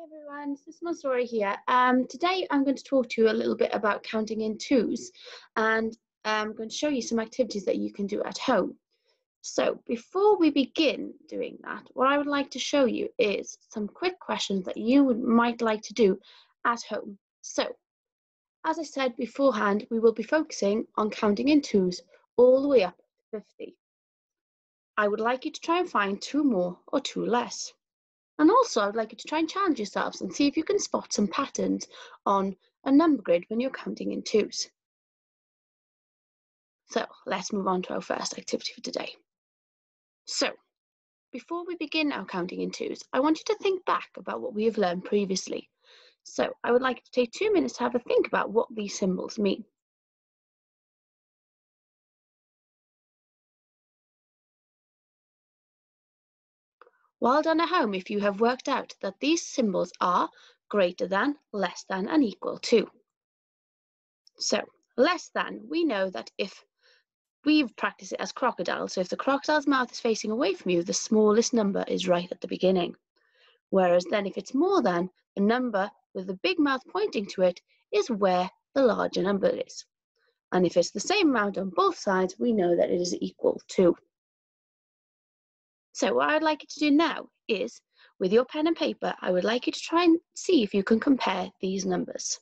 Hi everyone, this is Masori here. Um, today I'm going to talk to you a little bit about counting in twos and I'm going to show you some activities that you can do at home. So before we begin doing that, what I would like to show you is some quick questions that you would, might like to do at home. So as I said beforehand, we will be focusing on counting in twos all the way up to 50. I would like you to try and find two more or two less. And also, I'd like you to try and challenge yourselves and see if you can spot some patterns on a number grid when you're counting in twos. So let's move on to our first activity for today. So before we begin our counting in twos, I want you to think back about what we have learned previously. So I would like you to take two minutes to have a think about what these symbols mean. Well done at home if you have worked out that these symbols are greater than, less than, and equal to. So, less than, we know that if we've practiced it as crocodile, so if the crocodile's mouth is facing away from you, the smallest number is right at the beginning. Whereas then if it's more than, the number with the big mouth pointing to it is where the larger number is. And if it's the same amount on both sides, we know that it is equal to. So what I'd like you to do now is, with your pen and paper, I would like you to try and see if you can compare these numbers.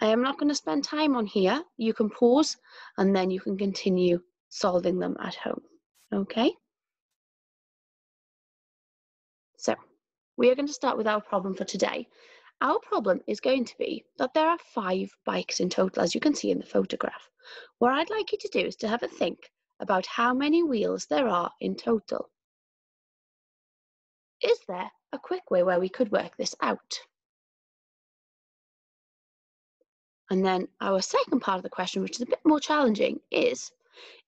I am not going to spend time on here. You can pause and then you can continue solving them at home. Okay? So, we are going to start with our problem for today. Our problem is going to be that there are five bikes in total, as you can see in the photograph. What I'd like you to do is to have a think about how many wheels there are in total. Is there a quick way where we could work this out? And then our second part of the question, which is a bit more challenging, is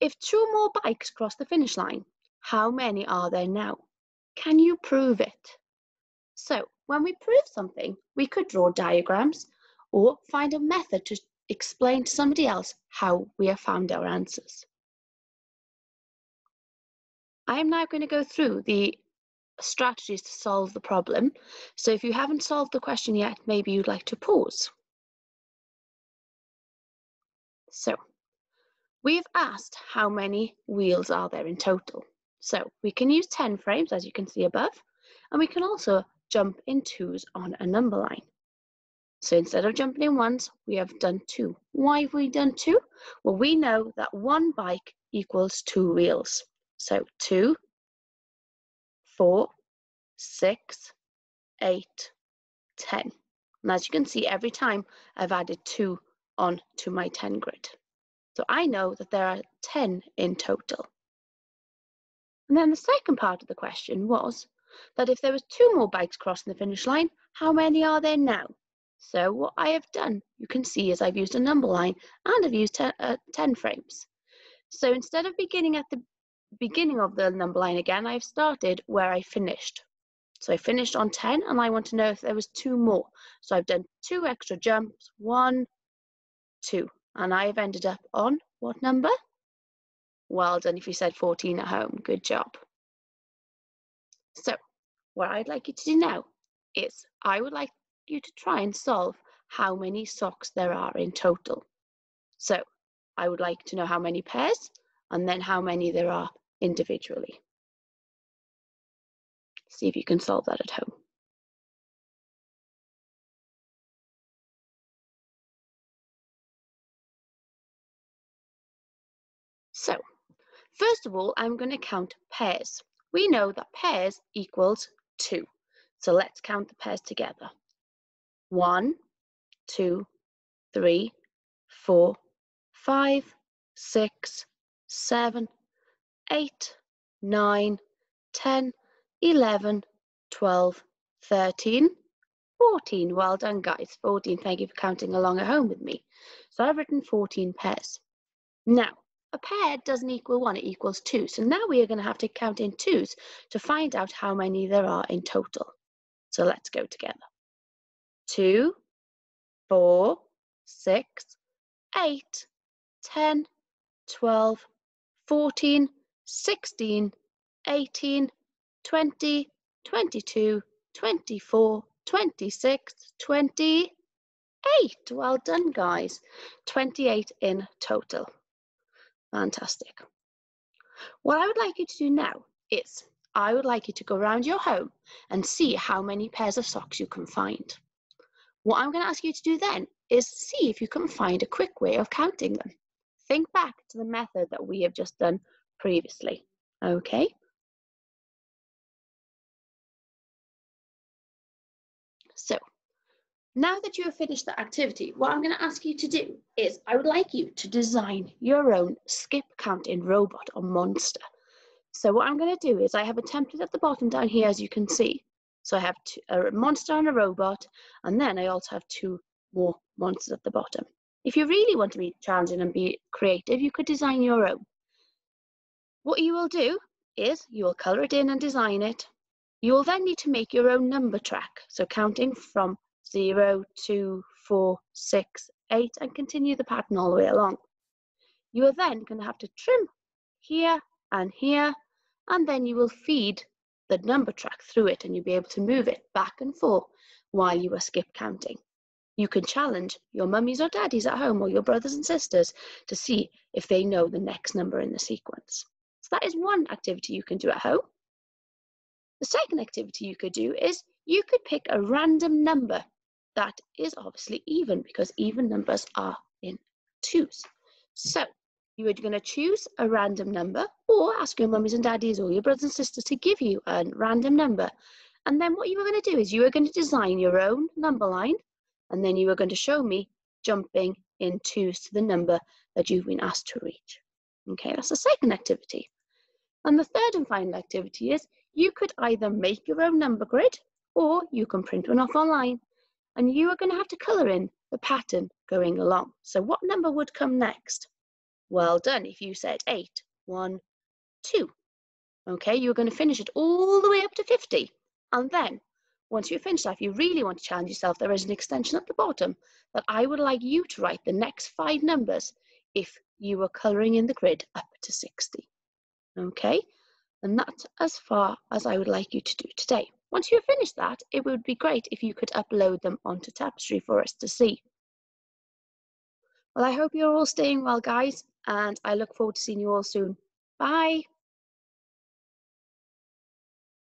if two more bikes cross the finish line, how many are there now? Can you prove it? So when we prove something, we could draw diagrams or find a method to explain to somebody else how we have found our answers. I am now going to go through the strategies to solve the problem. So if you haven't solved the question yet, maybe you'd like to pause. So we've asked how many wheels are there in total. So we can use 10 frames, as you can see above, and we can also jump in twos on a number line. So instead of jumping in ones, we have done two. Why have we done two? Well, we know that one bike equals two wheels. So two, four, six, eight, ten. And as you can see, every time I've added two on to my 10 grid. So I know that there are 10 in total. And then the second part of the question was that if there was two more bikes crossing the finish line, how many are there now? So what I have done, you can see is I've used a number line and I've used ten, uh, 10 frames. So instead of beginning at the beginning of the number line again, I've started where I finished. So I finished on 10 and I want to know if there was two more. So I've done two extra jumps, one, two, and I've ended up on what number? Well done if you said 14 at home, good job. So what I'd like you to do now is I would like you to try and solve how many socks there are in total. So I would like to know how many pairs and then how many there are individually. See if you can solve that at home. So, first of all, I'm going to count pairs. We know that pairs equals 2. So let's count the pairs together. One, two, three, four, five, six, seven, 8, 9, 10, 11, 12, 13, 14. Well done, guys. 14. Thank you for counting along at home with me. So I've written 14 pairs. Now, a pair doesn't equal 1, it equals 2. So now we are going to have to count in twos to find out how many there are in total. So let's go together. 2, 4, 6, 8, 10, 12, 14, 16, 18, 20, 22, 24, 26, 28. Well done, guys. 28 in total. Fantastic. What I would like you to do now is I would like you to go around your home and see how many pairs of socks you can find. What I'm going to ask you to do then is see if you can find a quick way of counting them. Think back to the method that we have just done previously. Okay? So, now that you have finished that activity, what I'm going to ask you to do is I would like you to design your own skip counting robot or monster. So what I'm going to do is I have a template at the bottom down here, as you can see. So I have two, a monster and a robot, and then I also have two more monsters at the bottom. If you really want to be challenging and be creative, you could design your own. What you will do is you will colour it in and design it. You will then need to make your own number track. So counting from zero, two, four, six, eight, and continue the pattern all the way along. You are then going to have to trim here and here, and then you will feed the number track through it and you'll be able to move it back and forth while you are skip counting. You can challenge your mummies or daddies at home or your brothers and sisters to see if they know the next number in the sequence. That is one activity you can do at home. The second activity you could do is you could pick a random number that is obviously even because even numbers are in twos. So you are going to choose a random number or ask your mummies and daddies or your brothers and sisters to give you a random number. And then what you are going to do is you are going to design your own number line and then you are going to show me jumping in twos to the number that you've been asked to reach. Okay, that's the second activity. And the third and final activity is you could either make your own number grid or you can print one off online and you are going to have to colour in the pattern going along. So what number would come next? Well done. If you said eight, one, two. Okay, you're going to finish it all the way up to 50. And then once you finish that, if you really want to challenge yourself, there is an extension at the bottom that I would like you to write the next five numbers if you were colouring in the grid up to 60. Okay, and that's as far as I would like you to do today. Once you've finished that, it would be great if you could upload them onto Tapestry for us to see. Well, I hope you're all staying well, guys, and I look forward to seeing you all soon. Bye.